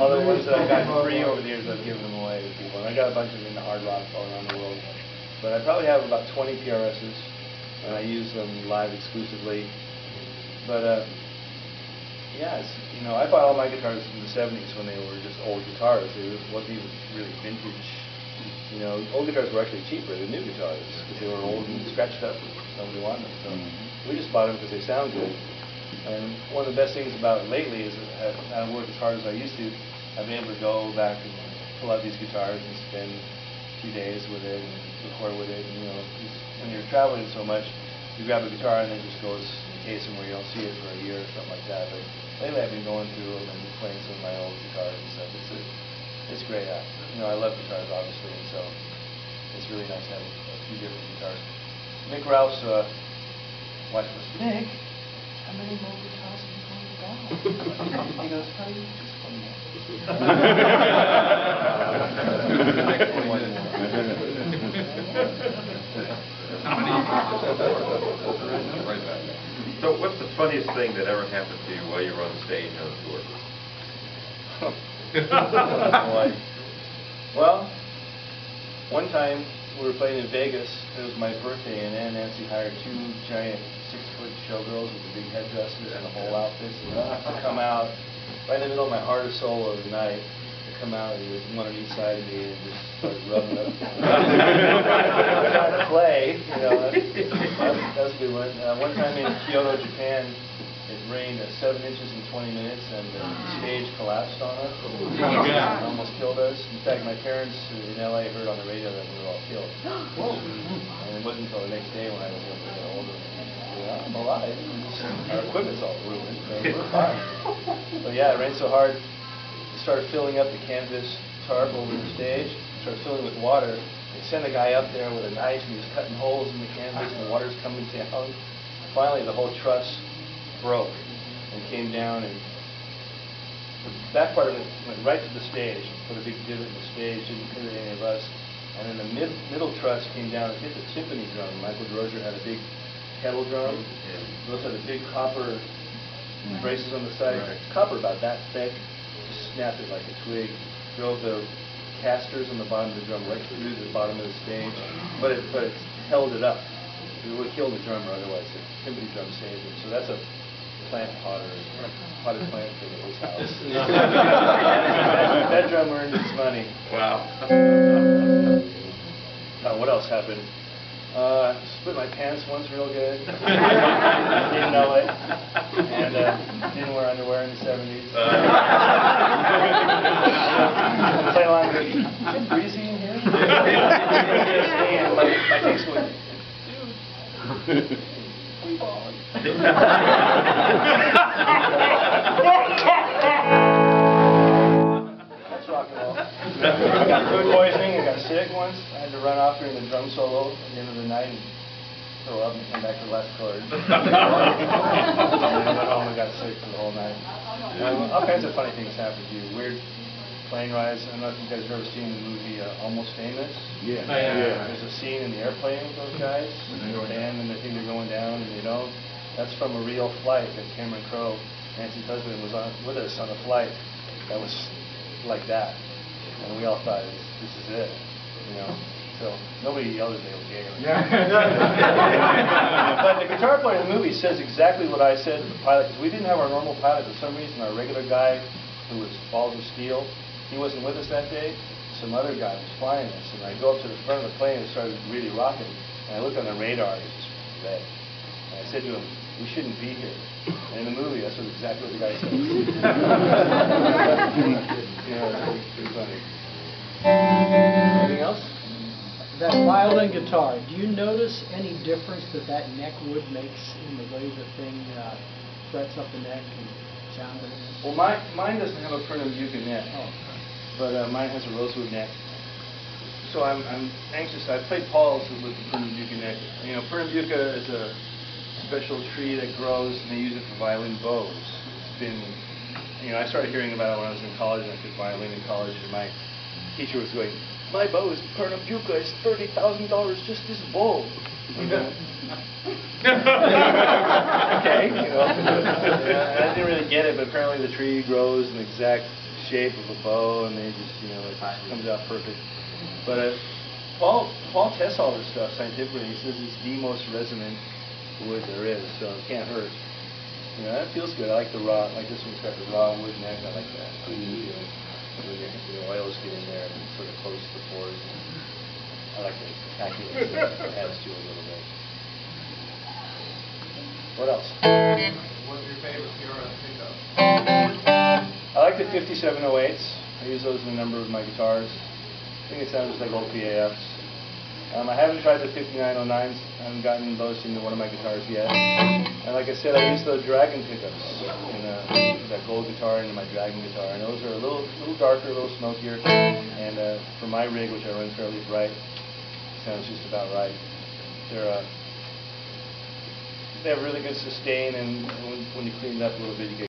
All the ones that I've gotten free over the years, I've given them away to people. And I got a bunch of them in the hard rock all around the world. But I probably have about 20 PRSs, and I use them live exclusively. But uh, yeah, it's, you know, I bought all my guitars in the 70s when they were just old guitars. It wasn't even really vintage. You know, old guitars were actually cheaper than new guitars because they were old and scratched up. Nobody wanted them. So Mm-hmm. we just bought them because they sound good. And one of the best things about it lately is that I haven't worked as hard as I used to. I've been able to go back and pull out these guitars and spend two days with it and record with it. And, you know, when you're traveling so much, you grab a guitar and it just goes in case somewhere you don't see it for a year or something like that. But lately I've been going through them and playing some of my old guitars and stuff. It's a, it's great. I, you know, I love guitars obviously, and so it's really nice having a few different guitars. Nick Ralph's uh, wife goes, Nick, how many more guitars are you going to buy? he goes, oh, you just one more. So what's the funniest thing that ever happened to you while you were on stage on tour? Well, one time we were playing in Vegas. It was my birthday, and Aunt Nancy hired two giant six-foot showgirls with the big headdresses and the whole outfits to come out right in the middle of my heart and soul of the night. To come out, and was one on each side of me, and just started rubbing up. Trying to play, you know. That's, that's, was a good one. Uh, one time in Kyoto, Japan, it rained uh, seven inches in 20 minutes, and the stage collapsed on us. It almost killed us. In fact, my parents in LA heard on the radio that we were all killed. And it wasn't until the next day when I was able to get older. Yeah, I'm alive. Our equipment's all ruined, but we're fine. But yeah, it rained so hard, it started filling up the canvas tarp over the stage. Started filling with water. They sent a guy up there with a knife, and he was cutting holes in the canvas, and the water's coming down. Finally, the whole truss broke and came down, and the back part of it went right to the stage, put a big divot in the stage, didn't hit any of us. And then the mid, middle truss came down and hit the timpani drum. Michael DeRosier had a big kettle drum. Those had the big copper braces on the side. Right. Copper about that thick, just snapped it like a twig. Drove the casters on the bottom of the drum right through the bottom of the stage, but it, but it held it up. It would have killed the drummer otherwise. The timpani drum saved him. So that's a plant potter, potted plant for the his house. that, that drum earned its money. Wow. Uh, what else happened? Uh, split my pants once real good. didn't know it. And uh, didn't wear underwear in the 70s. Play along with, is it breezy in here? and my, my takes went, dude, we falling. That's rock and roll. I got food poisoning, I got sick once. I had to run off during the drum solo at the end of the night and throw up and come back to the last chord. and I went home and got sick for the whole night. And all kinds of funny things happen to you. Weird plane rides. I don't know if you guys have ever seen the movie uh, Almost Famous. Yeah. Yeah. There's a scene in the airplane with those guys. And They land and they think they're going down and they don't. That's from a real flight that Cameron Crowe, Nancy's husband, was on with us on a flight that was like that. And we all thought, this, this is it, you know. So nobody yelled at me, okay? but the guitar player in the movie says exactly what I said to the pilot, because we didn't have our normal pilot. For some reason, our regular guy, who was Balls of Steel, he wasn't with us that day. Some other guy was flying us, and I go up to the front of the plane and it started really rocking. And I looked on the radar, it was just red. And I said to him, we shouldn't be here. And in the movie, that's what exactly what the guy said. yeah, it's pretty funny. Anything else? That violin guitar, do you notice any difference that that neck wood makes in the way the thing uh, frets up the neck and sounds? Well, mine, mine doesn't have a Pernambuco neck, Oh, but uh, mine has a rosewood neck. So I'm, I'm anxious. I played Paul's with the Pernambuco neck. You know, Pernambuco is a special tree that grows, and they use it for violin bows. It's been, you know, I started hearing about it when I was in college, and I took violin in college, and my teacher was going, my bow is Pernambuco, it's $30,000 just this bow. You know? okay, you know. I didn't really get it, but apparently the tree grows in the exact shape of a bow, and they just, you know, it just comes out perfect. But uh, Paul, Paul tests all this stuff scientifically. He says it's the most resonant wood there is, so it can't hurt. You know, that feels good. I like the raw, like this one's got the raw wood neck. I like that. Clean feeling. When your, your oils get in there and sort of close the pores. I like the calculus that adds to it a little bit. What else? What's your favorite PRS pickup? I like the 5708s. I use those in a number of my guitars. I think it sounds just like old PAFs. Um, I haven't tried the 5909s. I haven't gotten those into one of my guitars yet. And like I said, I use the Dragon pickups in uh, that gold guitar into my Dragon guitar. And those are a little, little darker, a little smokier. And uh, for my rig, which I run fairly bright, sounds just about right. They're uh, they have really good sustain, and when, when you clean it up a little bit, you get